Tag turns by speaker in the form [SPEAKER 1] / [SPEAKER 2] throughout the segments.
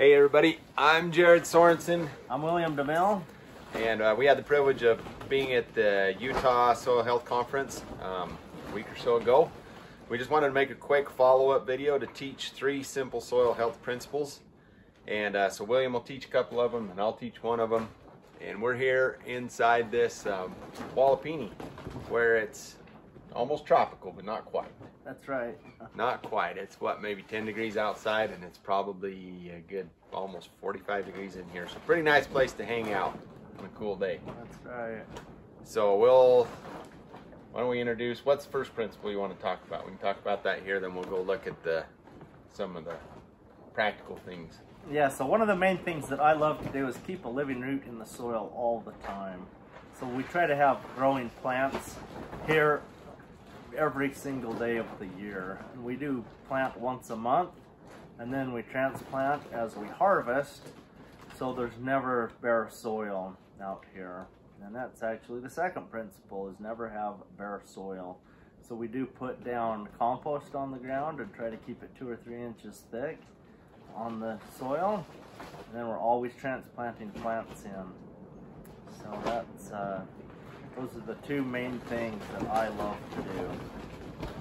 [SPEAKER 1] Hey everybody, I'm Jared Sorensen,
[SPEAKER 2] I'm William DeMille.
[SPEAKER 1] and uh, we had the privilege of being at the Utah Soil Health Conference um, a week or so ago. We just wanted to make a quick follow-up video to teach three simple soil health principles. And uh, so William will teach a couple of them, and I'll teach one of them. And we're here inside this um, Walipini, where it's almost tropical, but not quite.
[SPEAKER 2] That's right.
[SPEAKER 1] Not quite. It's what, maybe 10 degrees outside, and it's probably a good almost 45 degrees in here. So, pretty nice place to hang out on a cool day.
[SPEAKER 2] That's right.
[SPEAKER 1] So, we'll, why don't we introduce what's the first principle you want to talk about? We can talk about that here, then we'll go look at the some of the practical things.
[SPEAKER 2] Yeah, so one of the main things that I love to do is keep a living root in the soil all the time. So we try to have growing plants here every single day of the year. We do plant once a month, and then we transplant as we harvest, so there's never bare soil out here. And that's actually the second principle is never have bare soil. So we do put down compost on the ground and try to keep it two or three inches thick on the soil. And then we're always transplanting plants in. So that's uh, those are the two main things that I love to do.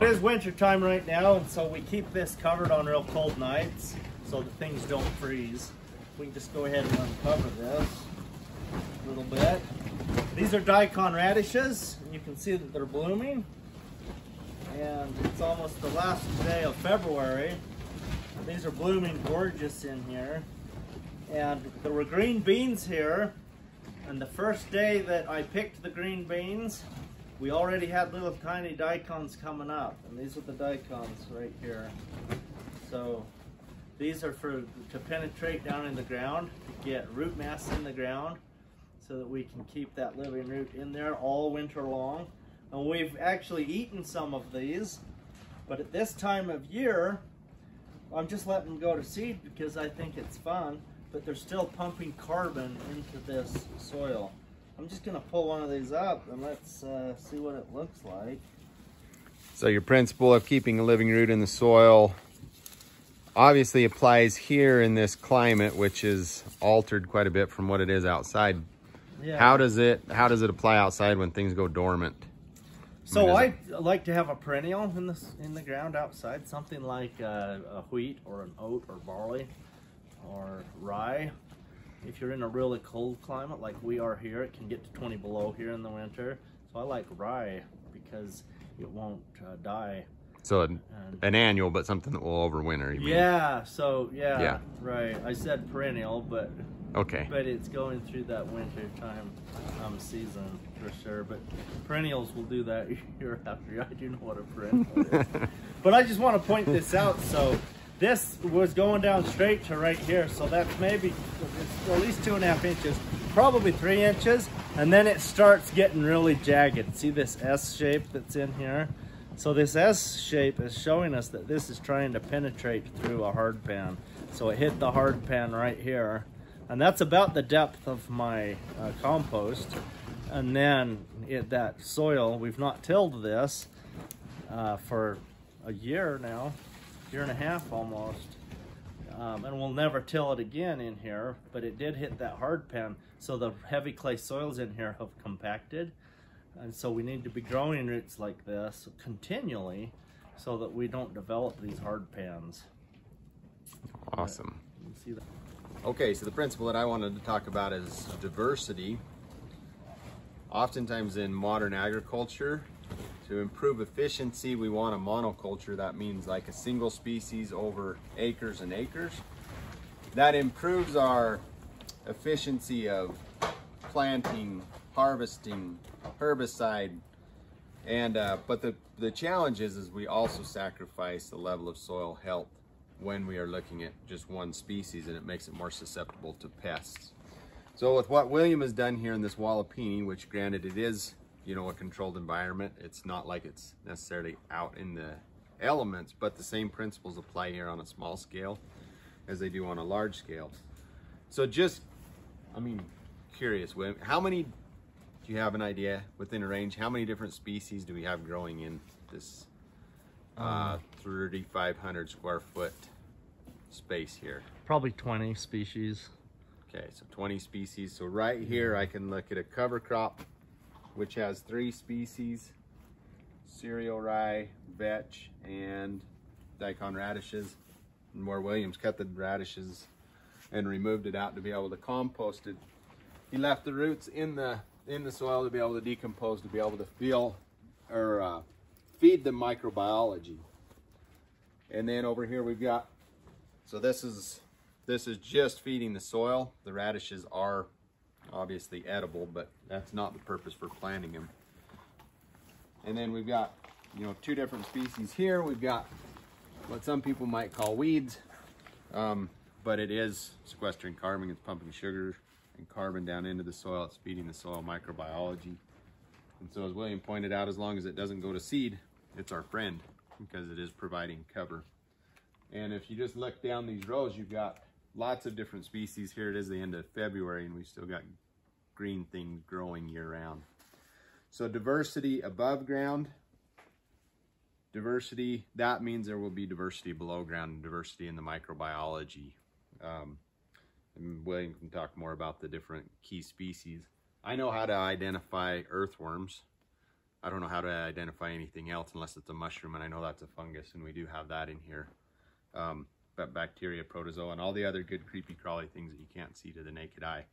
[SPEAKER 2] It is winter time right now, and so we keep this covered on real cold nights so that things don't freeze. We can just go ahead and uncover this a little bit. These are daikon radishes, and you can see that they're blooming. And it's almost the last day of February. These are blooming gorgeous in here. And there were green beans here. And the first day that I picked the green beans, we already had little tiny daikons coming up. And these are the daikons right here. So these are for to penetrate down in the ground, to get root mass in the ground so that we can keep that living root in there all winter long. And we've actually eaten some of these, but at this time of year, I'm just letting them go to seed because I think it's fun, but they're still pumping carbon into this soil. I'm just gonna pull one of these up and let's uh, see what it looks like.
[SPEAKER 1] So, your principle of keeping a living root in the soil obviously applies here in this climate, which is altered quite a bit from what it is outside.
[SPEAKER 2] Yeah.
[SPEAKER 1] How does it how does it apply outside when things go dormant?
[SPEAKER 2] So I like to have a perennial in the in the ground outside, something like uh, a wheat or an oat or barley or rye. If you're in a really cold climate like we are here, it can get to 20 below here in the winter. So I like rye because it won't uh, die.
[SPEAKER 1] So an,
[SPEAKER 2] And
[SPEAKER 1] an annual, but something that will overwinter. you mean?
[SPEAKER 2] yeah, so yeah,
[SPEAKER 1] Yeah.
[SPEAKER 2] right. I said perennial, but
[SPEAKER 1] Okay.
[SPEAKER 2] but it's going through that winter time um, season for sure. But perennials will do that year after year. I do know what a perennial is. But I just want to point this out. So this was going down straight to right here. So that's maybe at least two and a half inches, probably three inches. And then it starts getting really jagged. See this S shape that's in here? So this S shape is showing us that this is trying to penetrate through a hard pan. So it hit the hard pan right here. And that's about the depth of my uh, compost. And then it, that soil, we've not tilled this uh, for a year now, year and a half almost. Um, and we'll never till it again in here, but it did hit that hard pan. So the heavy clay soils in here have compacted. And so we need to be growing roots like this continually so that we don't develop these hard pans.
[SPEAKER 1] Awesome.
[SPEAKER 2] You see that.
[SPEAKER 1] Okay, so the principle that I wanted to talk about is diversity. Oftentimes in modern agriculture, to improve efficiency, we want a monoculture. That means like a single species over acres and acres. That improves our efficiency of planting, harvesting, herbicide, and uh, but the the challenge is, is we also sacrifice the level of soil health when we are looking at just one species, and it makes it more susceptible to pests. So with what William has done here in this Walipini, which granted it is, you know, a controlled environment, it's not like it's necessarily out in the elements, but the same principles apply here on a small scale as they do on a large scale. So just, I mean, curious, how many, do you have an idea within a range, how many different species do we have growing in this uh, 3,500 square foot space here?
[SPEAKER 2] Probably 20 species.
[SPEAKER 1] Okay, so 20 species. So right here, I can look at a cover crop, which has three species, cereal rye, vetch, and daikon radishes. And where Williams cut the radishes and removed it out to be able to compost it, he left the roots in the in the soil to be able to decompose, to be able to feel or uh, feed the microbiology. And then over here we've got, so this is this is just feeding the soil. The radishes are obviously edible, but that's not the purpose for planting them. And then we've got, you know, two different species here. We've got what some people might call weeds, um, but it is sequestering carbon. It's pumping sugar and carbon down into the soil. It's feeding the soil microbiology. And so as William pointed out, as long as it doesn't go to seed, it's our friend because it is providing cover. And if you just look down these rows, you've got lots of different species. Here it is the end of February and we've still got green things growing year round. So diversity above ground, diversity, that means there will be diversity below ground diversity in the microbiology. Um, and William can talk more about the different key species. I know how to identify earthworms. I don't know how to identify anything else unless it's a mushroom, and I know that's a fungus, and we do have that in here. Um, but bacteria, protozoa, and all the other good creepy crawly things that you can't see to the naked eye.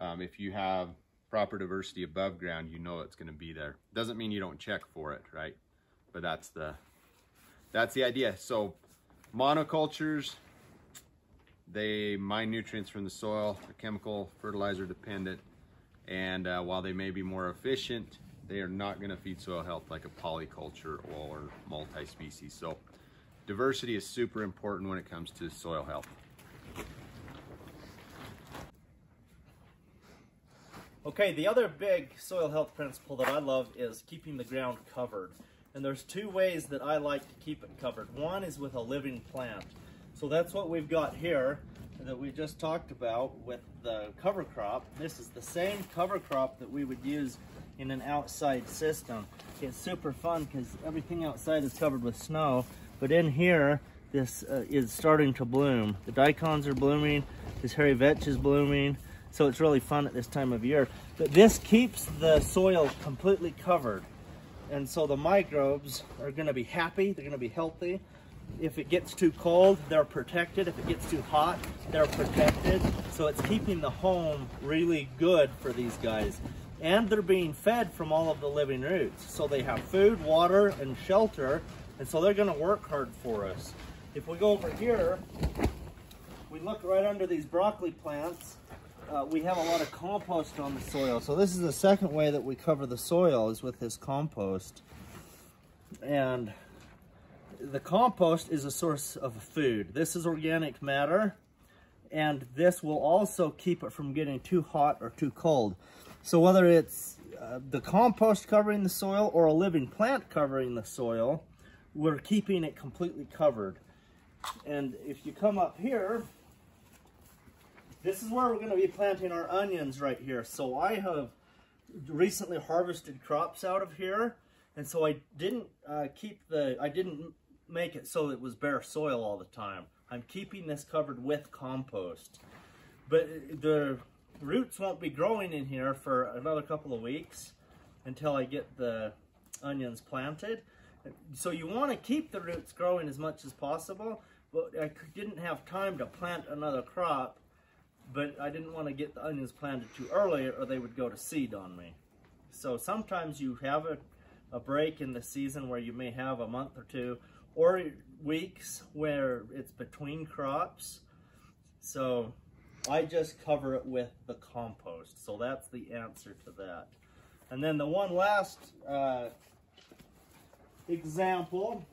[SPEAKER 1] Um, if you have proper diversity above ground, you know it's going to be there. Doesn't mean you don't check for it, right? But that's the that's the idea. So monocultures, they mine nutrients from the soil, they're chemical fertilizer dependent, and uh, while they may be more efficient, they are not going to feed soil health like a polyculture or multi-species. So diversity is super important when it comes to soil health.
[SPEAKER 2] Okay, the other big soil health principle that I love is keeping the ground covered. And there's two ways that I like to keep it covered. One is with a living plant. So that's what we've got here that we just talked about with the cover crop. This is the same cover crop that we would use in an outside system. It's super fun because everything outside is covered with snow, but in here, this uh, is starting to bloom. The daikons are blooming, this hairy vetch is blooming, so it's really fun at this time of year. But this keeps the soil completely covered. And so the microbes are gonna be happy, they're gonna be healthy. If it gets too cold, they're protected. If it gets too hot, they're protected. So it's keeping the home really good for these guys. And they're being fed from all of the living roots. So they have food, water, and shelter. And so they're gonna work hard for us. If we go over here, we look right under these broccoli plants, uh, we have a lot of compost on the soil. So this is the second way that we cover the soil is with this compost. And the compost is a source of food. This is organic matter, and this will also keep it from getting too hot or too cold. So whether it's uh, the compost covering the soil or a living plant covering the soil, we're keeping it completely covered. And if you come up here, this is where we're going to be planting our onions right here. So I have recently harvested crops out of here. And so I didn't uh, keep the, I didn't make it so it was bare soil all the time. I'm keeping this covered with compost. But the roots won't be growing in here for another couple of weeks until I get the onions planted. So you want to keep the roots growing as much as possible, but I didn't have time to plant another crop, but I didn't want to get the onions planted too early or they would go to seed on me. So sometimes you have a, a break in the season where you may have a month or two or weeks where it's between crops. So I just cover it with the compost. So that's the answer to that. And then the one last uh, example,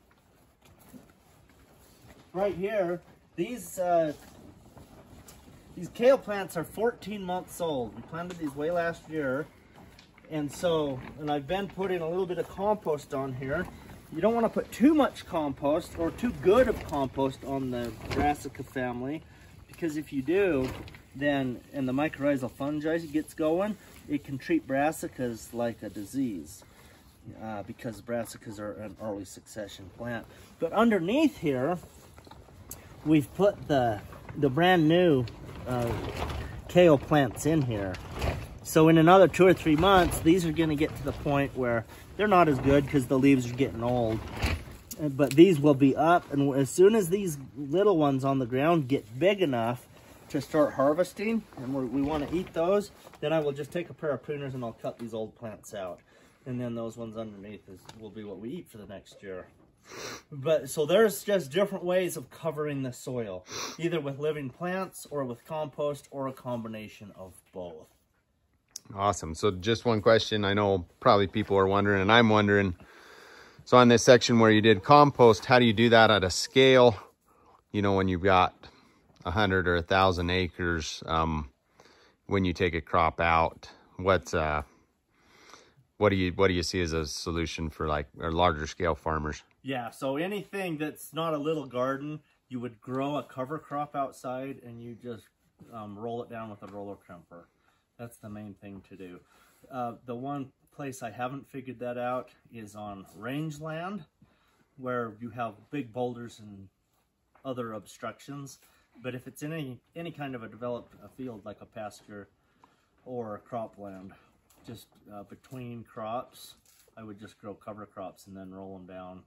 [SPEAKER 2] right here, these uh, these kale plants are 14 months old. We planted these way last year. And so, and I've been putting a little bit of compost on here. You don't want to put too much compost or too good of compost on the brassica family because if you do, then, and the mycorrhizal fungi gets going, it can treat brassicas like a disease uh, because brassicas are an early succession plant. But underneath here, we've put the the brand new uh, kale plants in here. So in another two or three months, these are going to get to the point where they're not as good because the leaves are getting old. But these will be up, and as soon as these little ones on the ground get big enough to start harvesting, and we want to eat those, then I will just take a pair of pruners and I'll cut these old plants out. And then those ones underneath is, will be what we eat for the next year. But so there's just different ways of covering the soil, either with living plants or with compost or a combination of both.
[SPEAKER 1] Awesome. So just one question. I know probably people are wondering and I'm wondering. So on this section where you did compost, how do you do that at a scale? You know, when you've got a hundred or a thousand acres, um, when you take a crop out, what's, uh, what do you, what do you see as a solution for like, or larger scale farmers?
[SPEAKER 2] Yeah, so anything that's not a little garden, you would grow a cover crop outside and you just um, roll it down with a roller crimper. That's the main thing to do. Uh, the one place I haven't figured that out is on rangeland, where you have big boulders and other obstructions. But if it's in any, any kind of a developed a field like a pasture or a cropland, just uh, between crops, I would just grow cover crops and then roll them down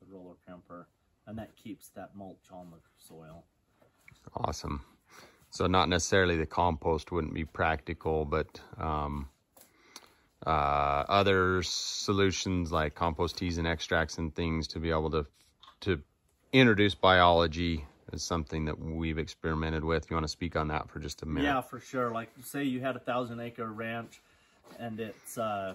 [SPEAKER 2] the roller crimper, and that keeps that mulch on the soil.
[SPEAKER 1] Awesome. So not necessarily the compost wouldn't be practical, but um, uh, other solutions like compost teas and extracts and things to be able to to introduce biology is something that we've experimented with. You want to speak on that for just a minute?
[SPEAKER 2] Yeah, for sure. Like say you had a thousand acre ranch and it's uh,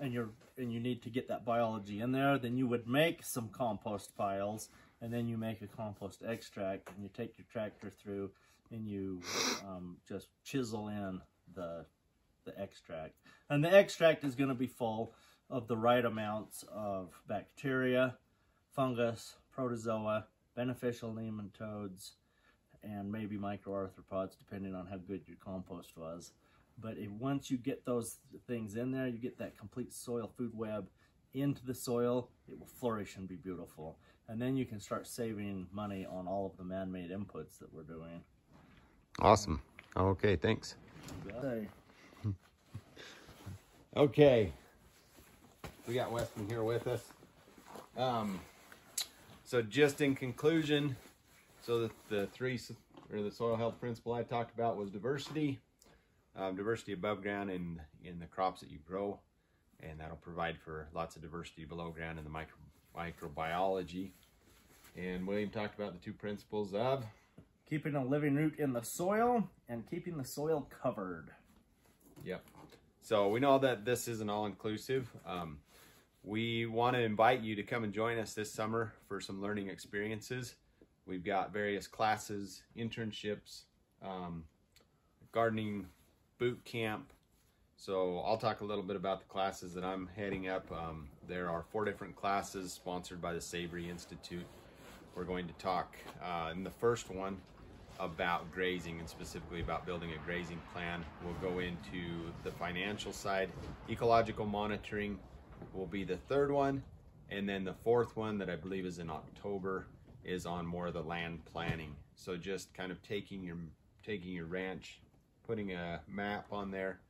[SPEAKER 2] and you're and you need to get that biology in there, then you would make some compost piles and then you make a compost extract and you take your tractor through and you um, just chisel in the the extract. And the extract is going to be full of the right amounts of bacteria, fungus, protozoa, beneficial nematodes, and maybe microarthropods, depending on how good your compost was. But if, once you get those things in there, you get that complete soil food web into the soil, it will flourish and be beautiful. And then you can start saving money on all of the man-made inputs that we're doing.
[SPEAKER 1] Awesome. Okay, thanks. Okay. okay. We got Weston here with us. Um, so just in conclusion, so the, the three, or the soil health principle I talked about was diversity, um, diversity above ground in, in the crops that you grow, and that'll provide for lots of diversity below ground in the micro, microbiology. And William talked about the two principles of
[SPEAKER 2] keeping a living root in the soil and keeping the soil covered.
[SPEAKER 1] Yep. So we know that this isn't all inclusive. Um, we want to invite you to come and join us this summer for some learning experiences. We've got various classes, internships, um, gardening boot camp. So I'll talk a little bit about the classes that I'm heading up. Um, there are four different classes sponsored by the Savory Institute. We're going to talk uh, in the first one about grazing and specifically about building a grazing plan. We'll go into the financial side. Ecological monitoring will be the third one. And then the fourth one that I believe is in October is on more of the land planning. So just kind of taking your taking your ranch, putting a map on there,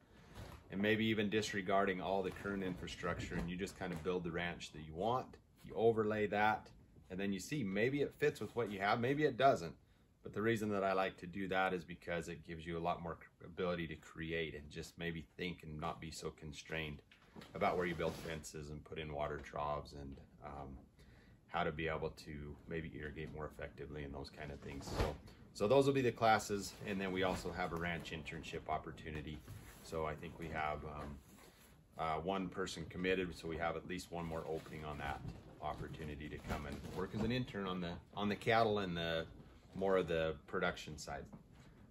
[SPEAKER 1] and maybe even disregarding all the current infrastructure and you just kind of build the ranch that you want. You overlay that and then you see maybe it fits with what you have, maybe it doesn't. But the reason that I like to do that is because it gives you a lot more ability to create and just maybe think and not be so constrained about where you build fences and put in water troughs and um, how to be able to maybe irrigate more effectively and those kind of things. So, so those will be the classes. And then we also have a ranch internship opportunity. So I think we have um, uh, one person committed. So we have at least one more opening on that opportunity to come and work as an intern on the on the cattle and the more of the production side.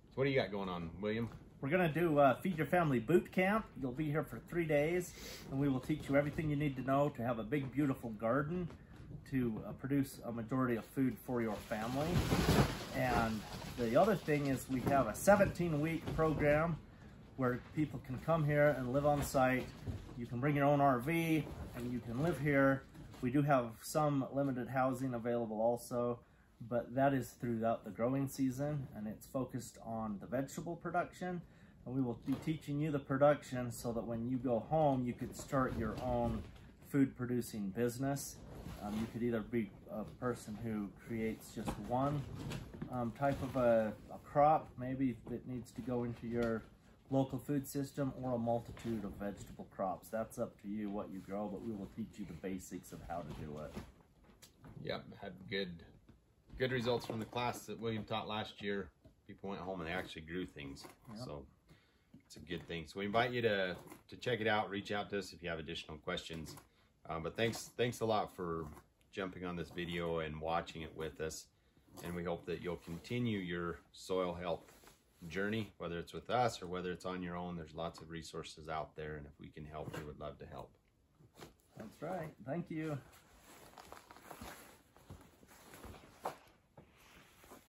[SPEAKER 1] So what do you got going on, William?
[SPEAKER 2] We're going to do uh, Feed Your Family Boot Camp. You'll be here for three days, and we will teach you everything you need to know to have a big, beautiful garden, to uh, produce a majority of food for your family. And the other thing is we have a 17-week program where people can come here and live on site. You can bring your own RV, and you can live here. We do have some limited housing available also but that is throughout the growing season and it's focused on the vegetable production. And we will be teaching you the production so that when you go home, you could start your own food producing business. Um, you could either be a person who creates just one um, type of a, a crop, maybe that needs to go into your local food system, or a multitude of vegetable crops. That's up to you what you grow, but we will teach you the basics of how to do it.
[SPEAKER 1] Yep, had good good results from the class that William taught last year. People went home and they actually grew things.
[SPEAKER 2] Yep.
[SPEAKER 1] So it's a good thing. So we invite you to to check it out. Reach out to us if you have additional questions. Uh, but thanks thanks a lot for jumping on this video and watching it with us. And we hope that you'll continue your soil health journey, whether it's with us or whether it's on your own. There's lots of resources out there, and if we can help, we would love to help.
[SPEAKER 2] That's right. Thank you.